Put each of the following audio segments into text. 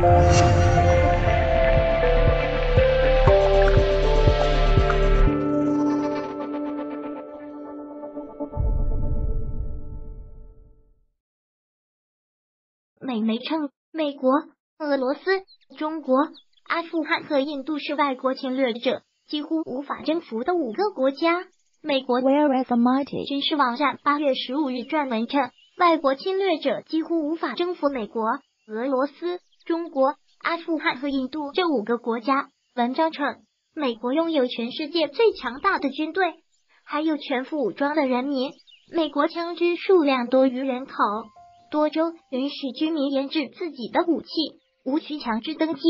美媒称，美国、俄罗斯、中国、阿富汗和印度是外国侵略者几乎无法征服的五个国家。美国 Where is the mighty？军事网站八月十五日撰文称，外国侵略者几乎无法征服美国、俄罗斯、中国、阿富汗和印度这五个国家。文章称，美国拥有全世界最强大的军队，还有全副武装的人民。美国枪支数量多于人口。多州允许居民研制自己的武器，无需强制登记。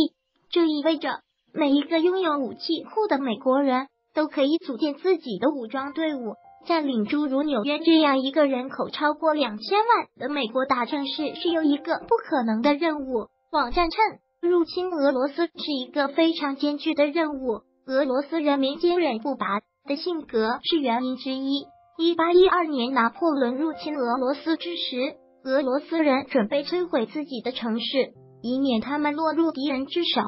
这意味着每一个拥有武器库的美国人都可以组建自己的武装队伍，占领诸如纽约这样一个人口超过两千万的美国大城市是有一个不可能的任务。网站称，入侵俄罗斯是一个非常艰巨的任务。俄罗斯人民坚韧不拔的性格是原因之一。一八一二年，拿破仑入侵俄罗斯之时。俄罗斯人准备摧毁自己的城市，以免他们落入敌人之手。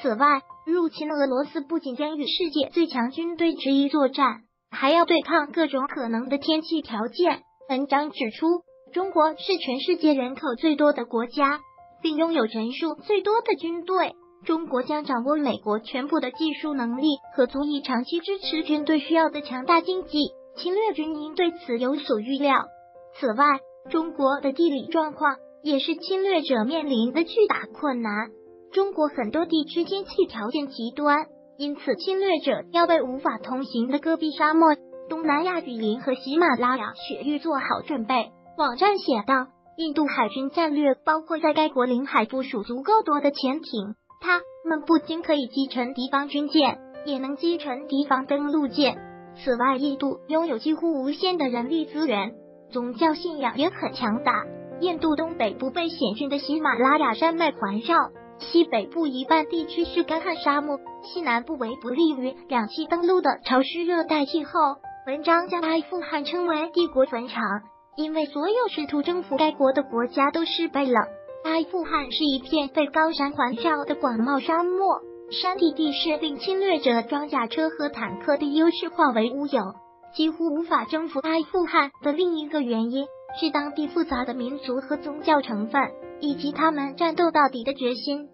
此外，入侵俄罗斯不仅将与世界最强军队之一作战，还要对抗各种可能的天气条件。文章指出，中国是全世界人口最多的国家，并拥有人数最多的军队。中国将掌握美国全部的技术能力和足以长期支持军队需要的强大经济。侵略军应对此有所预料。此外，中国的地理状况也是侵略者面临的巨大困难。中国很多地区天气条件极端，因此侵略者要为无法通行的戈壁沙漠、东南亚雨林和喜马拉雅雪域做好准备。网站写道：印度海军战略包括在该国领海部署足够多的潜艇，他们不仅可以击沉敌方军舰，也能击沉敌方登陆舰。此外，印度拥有几乎无限的人力资源。宗教信仰也很强大。印度东北部被险峻的喜马拉雅山脉环绕，西北部一半地区是干旱沙漠，西南部为不利于两栖登陆的潮湿热带气候。文章将阿富汗称为帝国坟场，因为所有试图征服该国的国家都失败了。阿富汗是一片被高山环绕的广袤沙漠，山地地势令侵略者装甲车和坦克的优势化为乌有。几乎无法征服阿富汗的另一个原因是当地复杂的民族和宗教成分，以及他们战斗到底的决心。